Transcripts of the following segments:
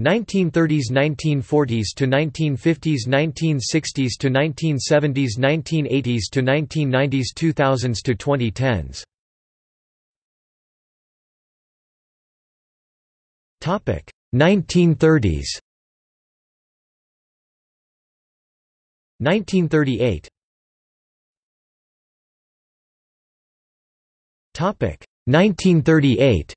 1930s 1940s to 1950s 1960s to 1970s 1980s to 1990s 2000s to 2010s Topic 1930s 1938 Topic 1938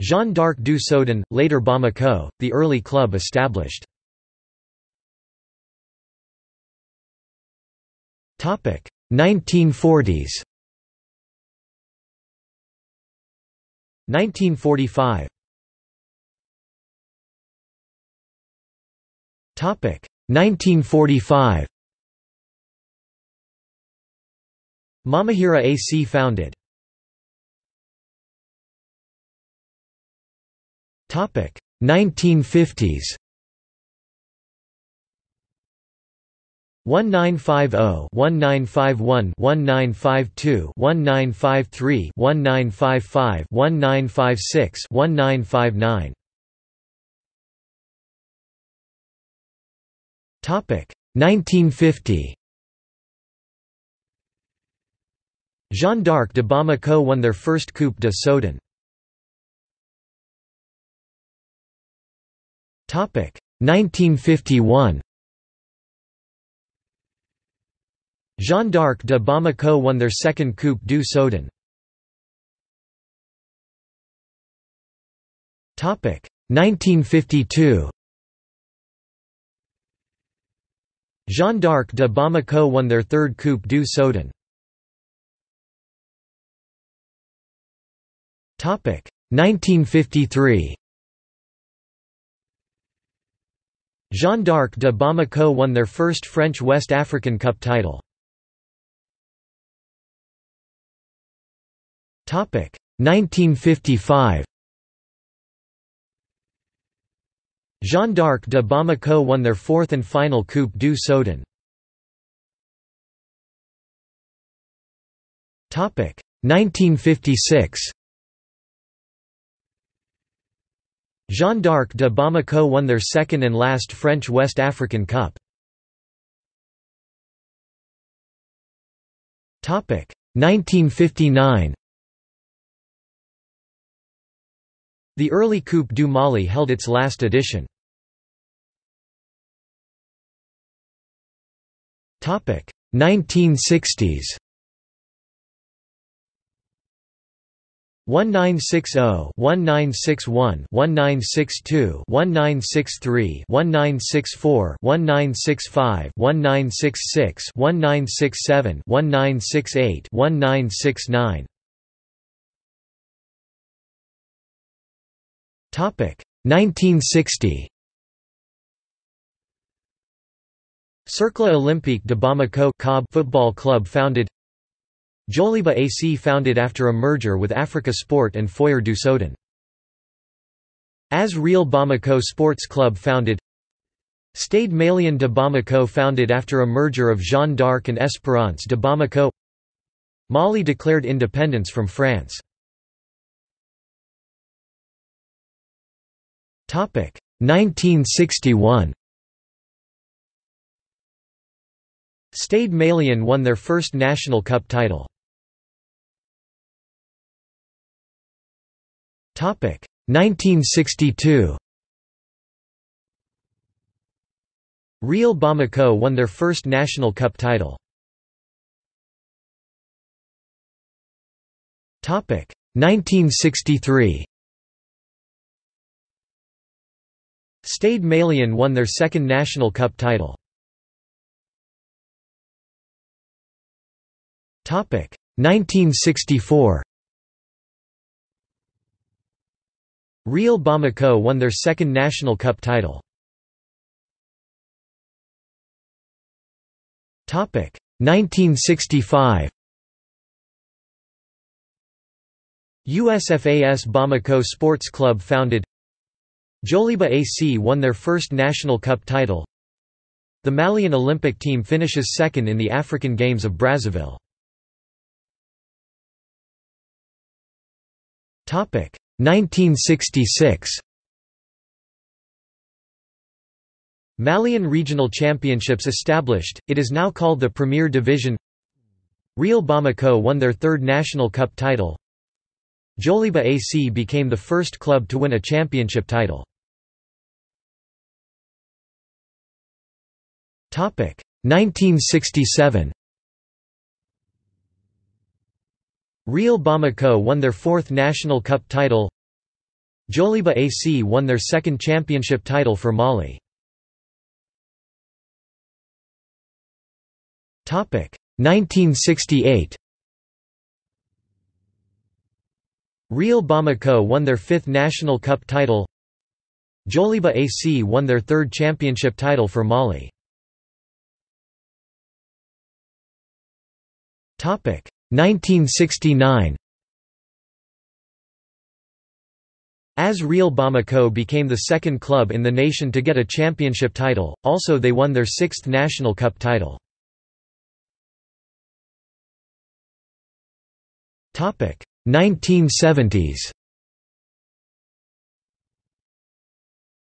Jeanne d'Arc du Soudan, later Bamako, the early club established. Topic 1940s 1945 Topic 1945 Mamahira AC founded 1950s 1950 1951 1952 1953 1955 1956 1959 Topic. 1950 Jeanne d'Arc de Bamako won their first Coupe de Soudan. 1951 Jeanne d'Arc de Bamako won their second Coupe du Soudan. 1952 Jeanne d'Arc de Bamako won their third Coupe du Soudan. 1953 Jeanne d'Arc de Bamako won their first French West African Cup title. 1955 Jeanne d'Arc de Bamako won their fourth and final Coupe du Soudan. 1956 Jeanne d'Arc de Bamako won their second and last French West African Cup. 1959 The early Coupe du Mali held its last edition. 1960s 1960, 1961, 1962, 1963, 1964, 1965, 1966, 1967, 1968, 1969. Topic: 1960 Cercle Olympique de Bamako football club founded Djoliba AC founded after a merger with Africa Sport and Foyer du Soudan. As Real Bamako Sports Club founded Stade Malien de Bamako founded after a merger of Jeanne d'Arc and Espérance de Bamako Mali declared independence from France. Topic 1961 Stade Malien won their first national cup title. 1962 Real Bamako won their first national cup title. 1963 Stade Malien won their second national cup title. 1964 Real Bamako won their second National Cup title. 1965 USFAS Bamako Sports Club founded Djoliba AC won their first National Cup title The Malian Olympic team finishes second in the African Games of Brazzaville. 1966 Malian Regional Championships established, it is now called the Premier Division. Real Bamako won their third National Cup title. Djoliba AC became the first club to win a championship title. 1967 Real Bamako won their fourth National Cup title Djoliba AC won their second championship title for Mali. Topic 1968 Real Bamako won their fifth National Cup title Djoliba AC won their third championship title for Mali. 1969 As Real Bamako became the second club in the nation to get a championship title, also they won their sixth National Cup title. 1970s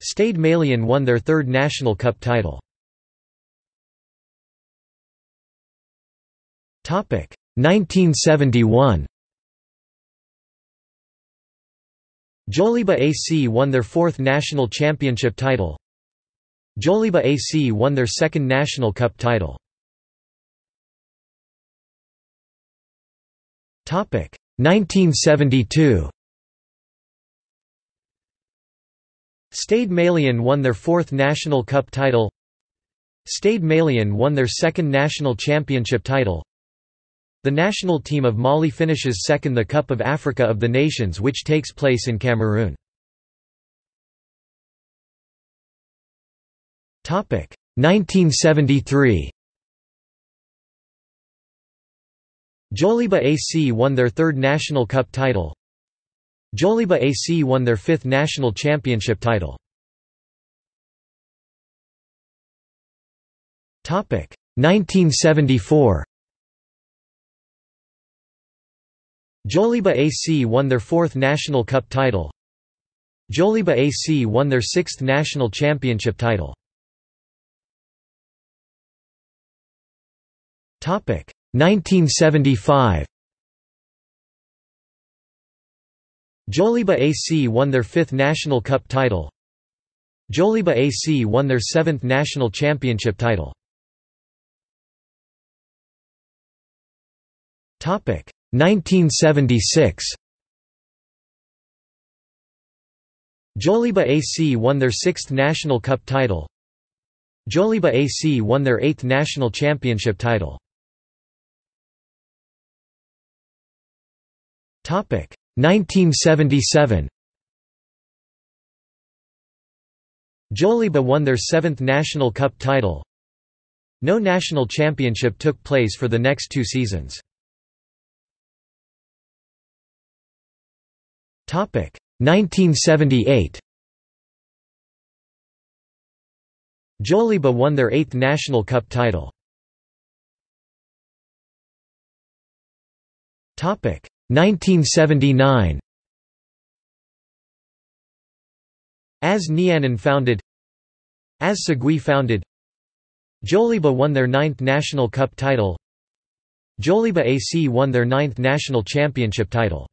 Stade Malien won their third National Cup title. 1971 Djoliba AC won their fourth national championship title. Djoliba AC won their second National Cup title. 1972 Stade Malien won their fourth National Cup title Stade Malien won their second national championship title The national team of Mali finishes second the Cup of Africa of the Nations which takes place in Cameroon. Topic 1973 Djoliba AC won their third National Cup title. Djoliba AC won their fifth national championship title. 1974 Djoliba AC won their fourth National Cup title. Djoliba AC won their sixth national championship title. Topic 1975 Djoliba AC won their fifth National Cup title. Djoliba AC won their seventh national championship title. Topic 1976. Djoliba AC won their sixth National Cup title. Djoliba AC won their eighth national championship title. 1977 Djoliba won their seventh National Cup title. No national championship took place for the next two seasons. 1978 Djoliba won their eighth National Cup title. 1979 As Nianan founded As Segui founded Djoliba won their ninth National Cup title. Djoliba AC won their ninth national championship title.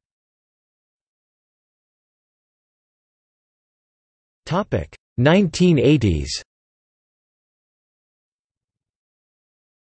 Topic 1980s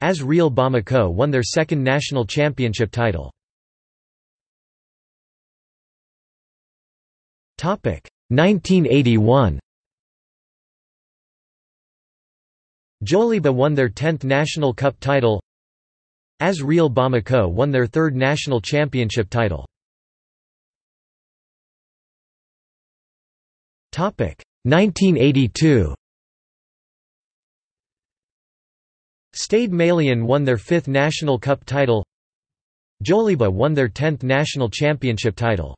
AS Real Bamako won their second national championship title. 1981 Djoliba won their 10th National Cup title AS Real Bamako won their third national championship title. 1982 Stade Malien won their fifth National Cup title Djoliba won their 10th national championship title.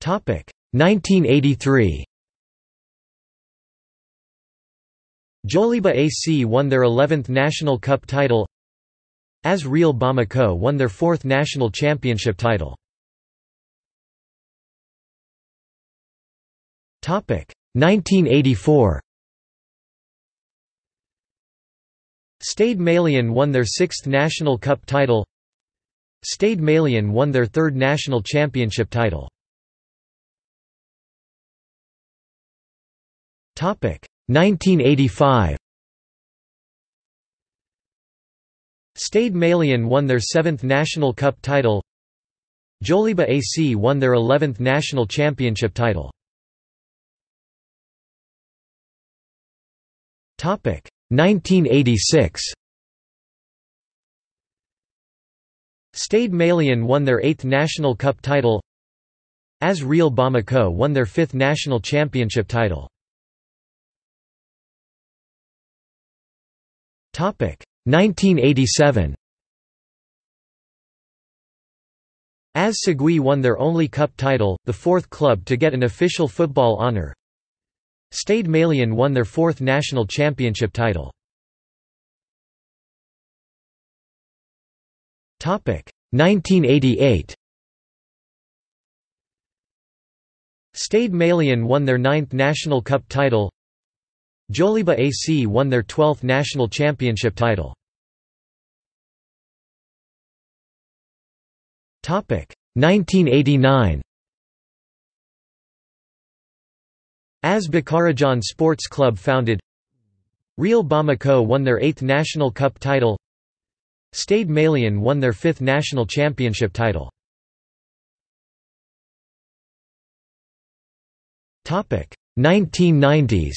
Topic 1983 Djoliba AC won their 11th National Cup title AS Real Bamako won their fourth national championship title. Topic 1984 Stade Malien won their sixth National Cup title Stade Malien won their third national championship title. 1985 Stade Malien won their seventh National Cup title Djoliba AC won their 11th national championship title. 1986 Stade Malien won their eighth National Cup title AS Real Bamako won their fifth national championship title. 1987 AS Segui won their only cup title, the fourth club to get an official football honour. Stade Malien won their fourth national championship title. 1988 Stade Malien won their ninth national cup title Djoliba AC won their 12th national championship title. 1989 AS Bakaridjan Sports Club founded Real Bamako won their eighth national cup title Stade Malien won their fifth national championship title. Topic 1990s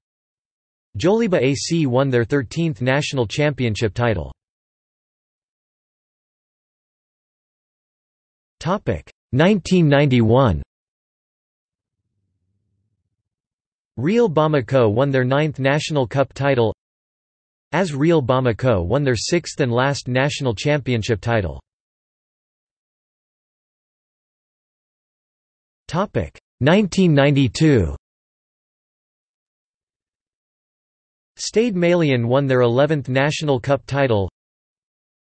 Djoliba AC won their 13th national championship title. Topic. 1991 Real Bamako won their ninth National Cup title. AS Real Bamako won their sixth and last national championship title. Topic. 1992 Stade Malien won their 11th National Cup title.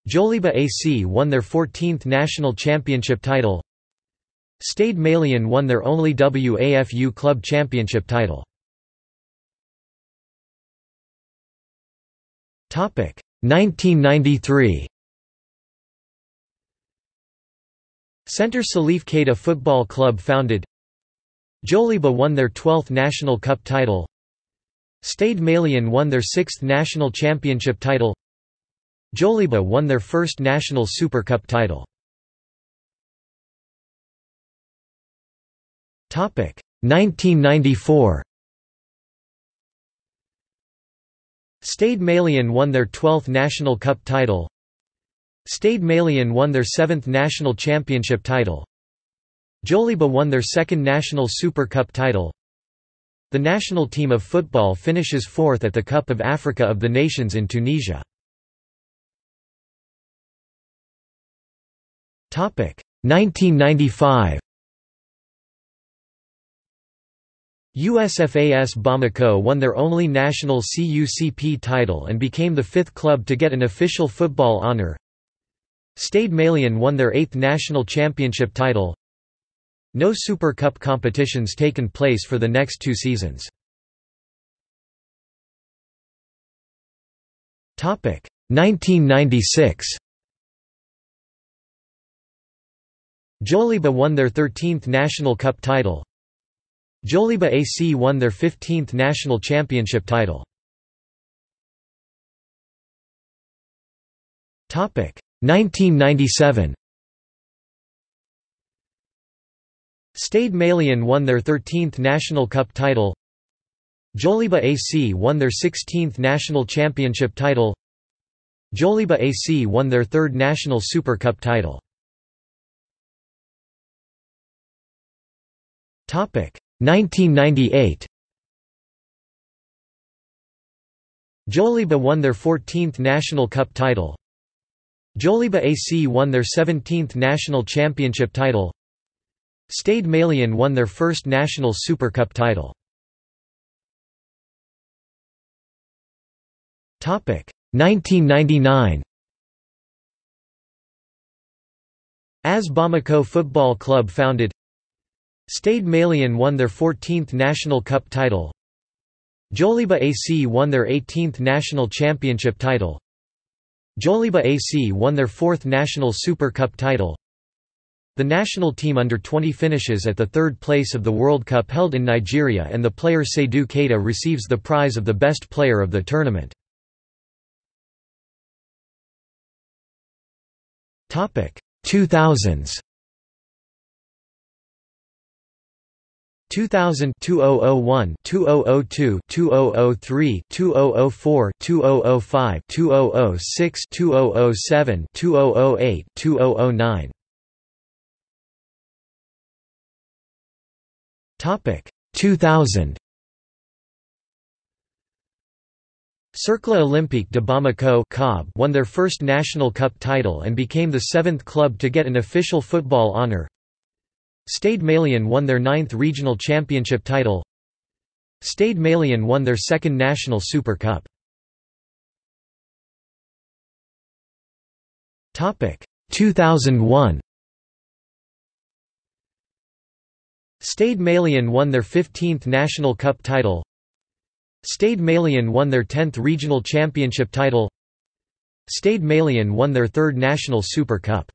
Djoliba AC won their 14th national championship title. Stade Malien won their only WAFU club championship title. Topic 1993 Centre Salif Keita Football Club founded. Djoliba won their 12th national cup title Stade Malien won their sixth national championship title. Djoliba won their first national Super Cup title. Topic 1994 Stade Malien won their 12th national cup title. Stade Malien won their seventh national championship title. Djoliba won their second national Super Cup title the national team of football finishes fourth at the Cup of Africa of the Nations in Tunisia. Topic 1995 USFAS Bamako won their only national CUCP title and became the fifth club to get an official football honour. Stade Malien won their eighth national championship title. No Super Cup competitions taken place for the next two seasons. Topic 1996 Djoliba won their 13th National Cup title. Djoliba AC won their 15th national championship title. Topic 1997 Stade Malien won their 13th National Cup title Djoliba AC won their 16th national championship title Djoliba AC won their third national Super Cup title 1998 Djoliba won their 14th National Cup title. Djoliba AC won their 17th National Championship title. Stade Malien won their first National Super Cup title. 1999 AS Bamako Football Club founded Stade Malien won their 14th National Cup title. Djoliba AC won their 18th National Championship title. Djoliba AC won their fourth National Super Cup title. The national team under 20 finishes at the third place of the World Cup held in Nigeria and the player Seydou Keita receives the prize of the best player of the tournament. Topic 2000s 2000 2001 2002 2003 2004 2005 2006 2007 2008 2009 Topic 2000 Cercle Olympique de Bamako won their first national cup title and became the seventh club to get an official football honour Stade Malien won their ninth regional championship title. Stade Malien won their second national Super Cup. Topic 2001. Stade Malien won their 15th National Cup title. Stade Malien won their 10th regional championship title. Stade Malien won their third National Super Cup.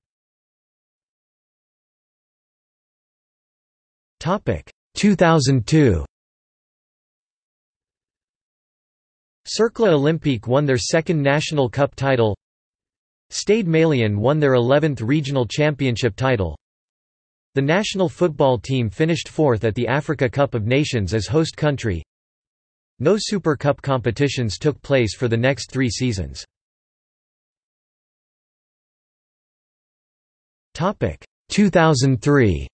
Topic 2002. Cercle Olympique won their second national cup title. Stade Malien won their 11th regional championship title. The national football team finished fourth at the Africa Cup of Nations as host country. No Super Cup competitions took place for the next three seasons. 2003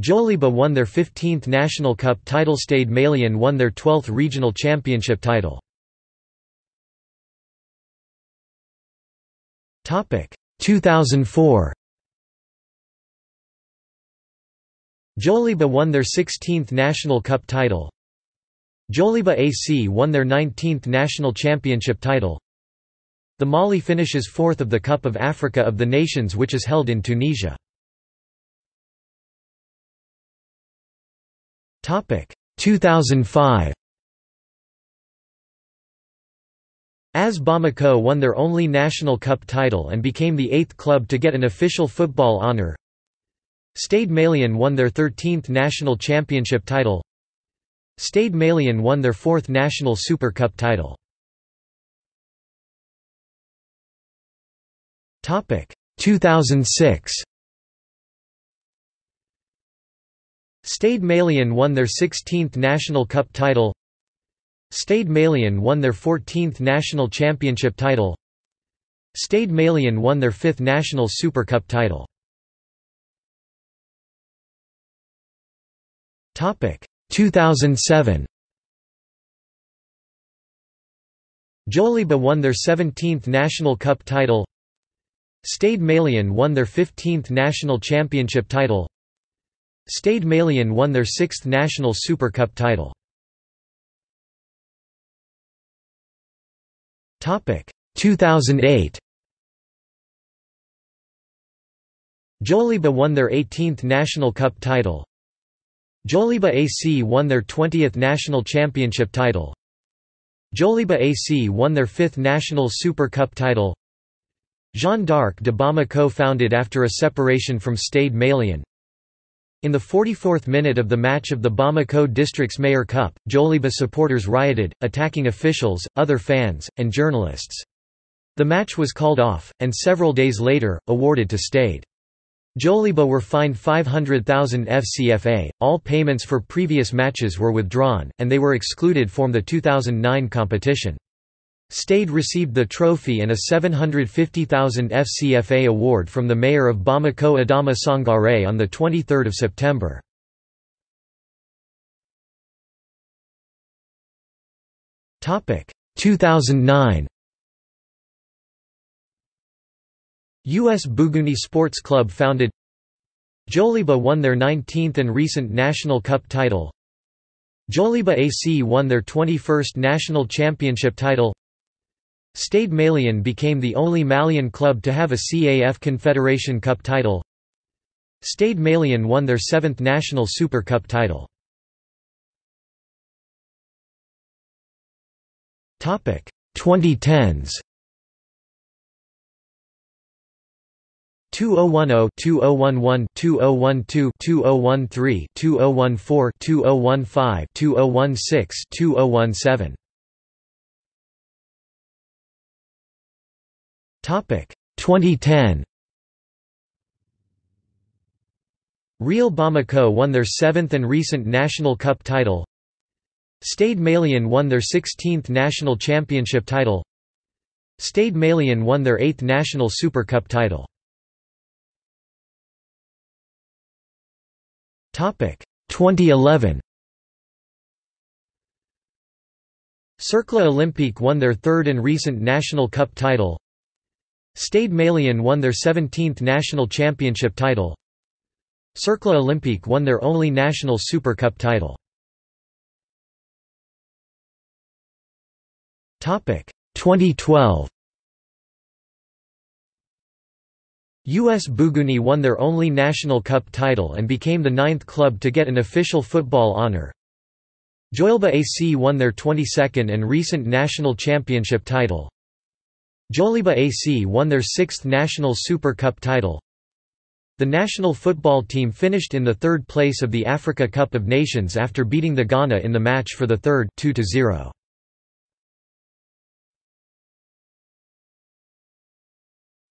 Djoliba won their 15th National Cup title Stade Malien won their 12th regional championship title. 2004 Djoliba won their 16th National Cup title. Djoliba AC won their 19th National Championship title. The Mali finishes fourth of the Cup of Africa of the Nations which is held in Tunisia. 2005 AS Bamako won their only national cup title and became the eighth club to get an official football honour. Stade Malien won their 13th national championship title. Stade Malien won their fourth national Super Cup title. Topic 2006 Stade Malien won their 16th National Cup title Stade Malien won their 14th National Championship title. Stade Malien won their 5th National Super Cup title. Topic. 2007 Djoliba won their 17th National Cup title. Stade Malien won their 15th National Championship title. Stade Malien won their sixth national Super Cup title. 2008 Djoliba won their 18th National Cup title. Djoliba AC won their 20th National Championship title. Djoliba AC won their 5th National Super Cup title. Jeanne d'Arc de Bamako founded after a separation from Stade Malien. In the 44th minute of the match of the Bamako District's Mayor Cup, Djoliba supporters rioted, attacking officials, other fans, and journalists. The match was called off, and several days later, awarded to Stade. Djoliba were fined 500,000 FCFA, all payments for previous matches were withdrawn, and they were excluded from the 2009 competition. Stade received the trophy and a 750,000 FCFA award from the mayor of Bamako Adama Sangare on 23 September. Topic 2009 U.S. Bougouni Sports Club founded Djoliba won their 19th and recent National Cup title Djoliba AC won their 21st National Championship title Stade Malien became the only Malian club to have a CAF Confederation Cup title. Stade Malien won their seventh National Super Cup title. Topic 2010s 2010 2010 Real Bamako won their seventh and recent National Cup title. Stade Malien won their 16th National Championship title. Stade Malien won their 8th National Super Cup title. 2011 Cercle Olympique won their third and recent National Cup title Stade Malien won their 17th national championship title Cercle Olympique won their only national Super Cup title Topic 2012 US Bougouni won their only National Cup title and became the ninth club to get an official football honor. Djoliba AC won their 22nd and recent national championship title. Djoliba AC won their sixth National Super Cup title. The national football team finished in the third place of the Africa Cup of Nations after beating the Ghana in the match for the third 2 -0.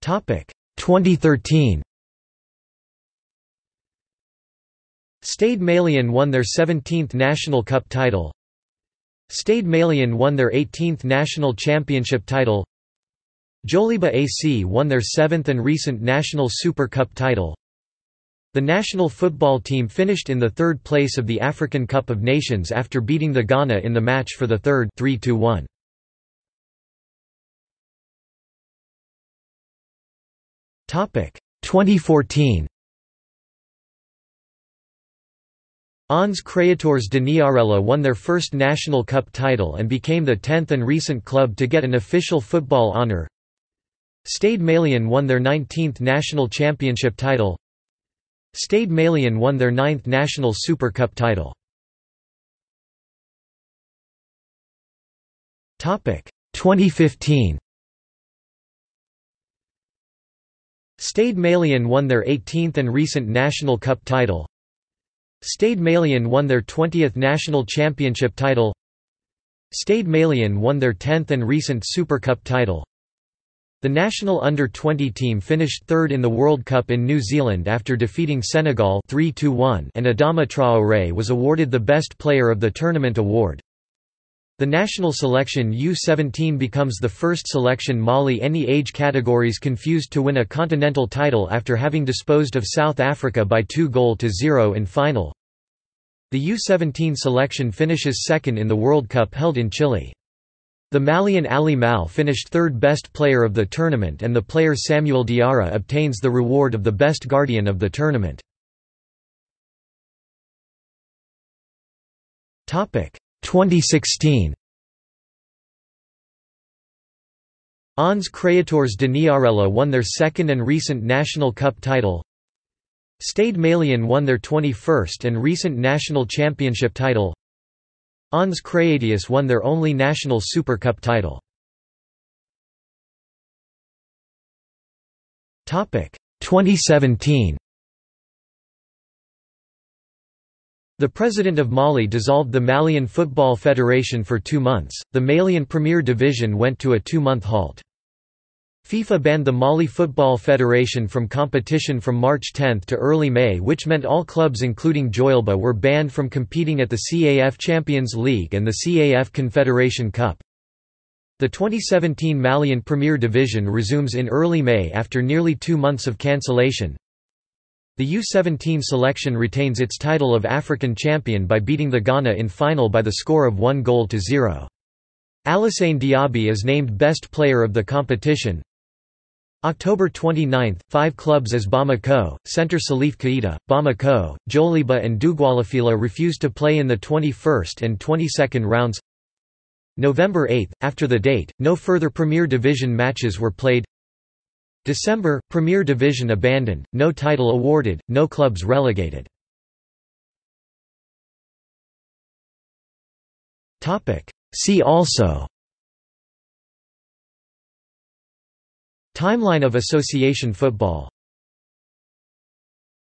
Topic 2013 Stade Malien won their 17th National Cup title Stade Malien won their 18th National Championship title Djoliba AC won their 7th and recent National Super Cup title The national football team finished in the third place of the African Cup of Nations after beating the Ghana in the match for the third 3 -1. Topic 2014. Onze Créateurs de Niarela won their first National Cup title and became the 10th and recent club to get an official football honour. Stade Malien won their 19th National Championship title. Stade Malien won their 9th National Super Cup title. Topic 2015. Stade Malien won their 18th and recent National Cup title. Stade Malien won their 20th National Championship title. Stade Malien won their 10th and recent Super Cup title. The national under-20 team finished third in the World Cup in New Zealand after defeating Senegal 3–1 and Adama Traoré was awarded the Best Player of the Tournament award. The national selection U-17 becomes the first selection Mali any age categories confused to win a continental title after having disposed of South Africa by 2 goal to 0 in final. The U-17 selection finishes second in the World Cup held in Chile. The Malian Aly Malle finished third best player of the tournament and the player Samuel Diarra obtains the reward of the best guardian of the tournament. Topic 2016 Onze Créateurs de Niarela won their second and recent National Cup title. Stade Malien won their 21st and recent national championship title Onze Créateurs won their only national Super Cup title. 2017 The President of Mali dissolved the Malian Football Federation for two months, the Malian Premier Division went to a two-month halt. FIFA banned the Mali Football Federation from competition from March 10 to early May which meant all clubs including Djoliba were banned from competing at the CAF Champions League and the CAF Confederation Cup. The 2017 Malian Premier Division resumes in early May after nearly two months of cancellation. The U-17 selection retains its title of African champion by beating the Ghana in final by the score of 1 goal to 0. Alassane Diaby is named best player of the competition. October 29, five clubs as Bamako, Centre Salif Keita, Bamako, Djoliba and Dougualafila refused to play in the 21st and 22nd rounds. November 8, after the date, no further Premier Division matches were played. December, Premier Division abandoned, no title awarded, no clubs relegated. See also Timeline of association football